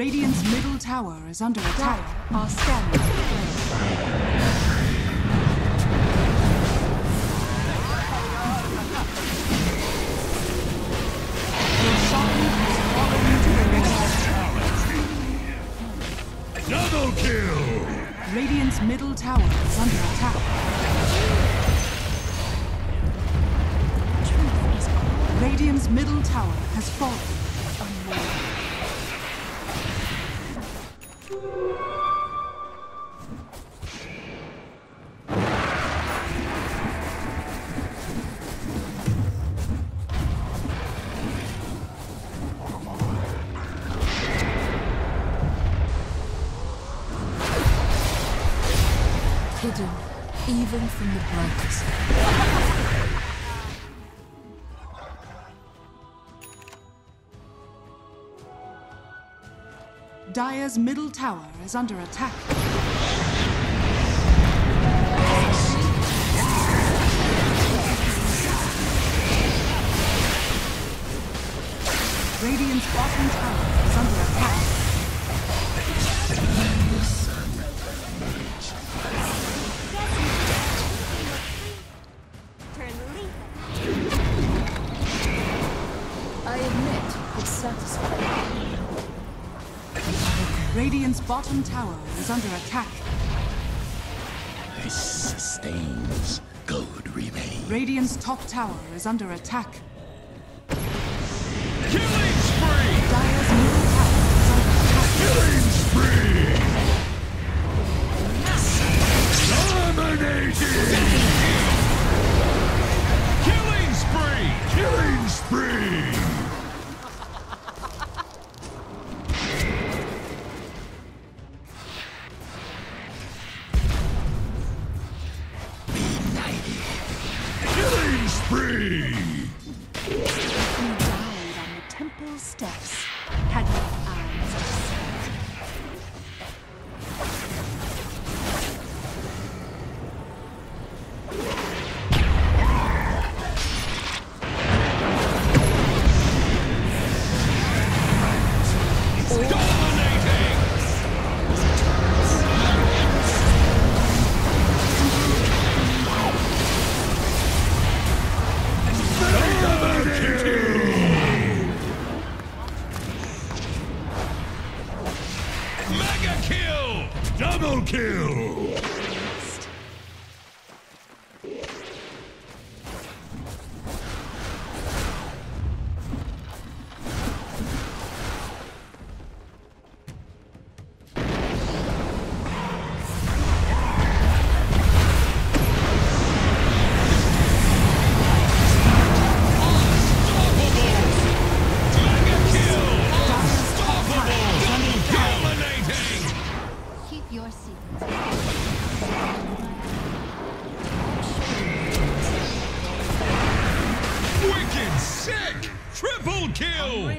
Radiant's middle tower is under attack. The next. Double kill! Radiant's middle tower is under attack. Radiant's middle tower has fallen. Hidden, even from the brightest. Dire's middle tower is under attack. I admit it's satisfying. Radiant's bottom tower is under attack. This sustains. Gold remains. Radiant's top tower is under attack. Killing Kill! Double kill! Wicked sick! Triple kill!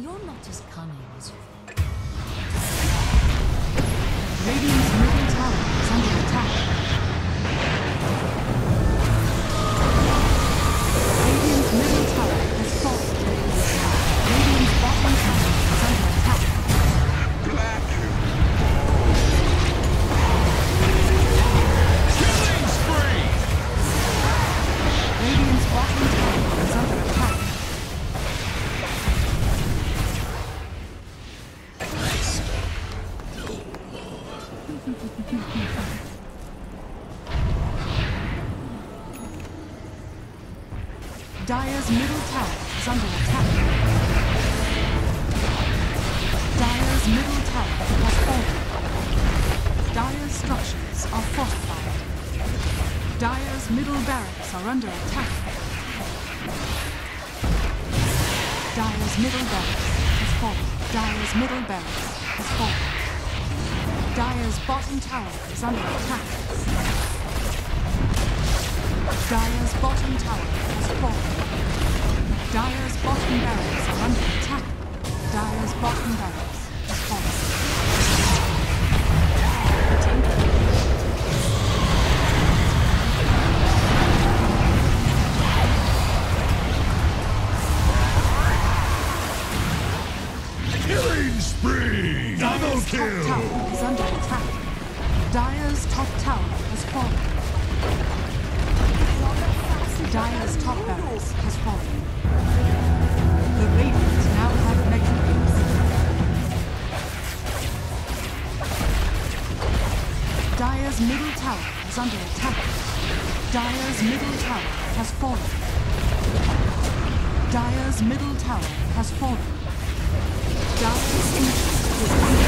You're not as cunning as you think. Radiant's Dire's middle tower is under attack. Dire's middle tower has fallen. Dire's structures are fortified. Dire's middle barracks are under attack. Dire's middle barracks has fallen. Dire's middle barracks has fallen. Dire's bottom tower is under attack. Dire's bottom tower has fallen. Bottom barracks are under attack. Dire's bottom barracks has fallen. Killing spree! Double Dire's top tower is under attack. Dire's top tower has fallen. Dire's top barracks has fallen. Dire's middle tower is under attack. Dire's middle tower has fallen. Dire's middle tower has fallen. Dire's infantry is under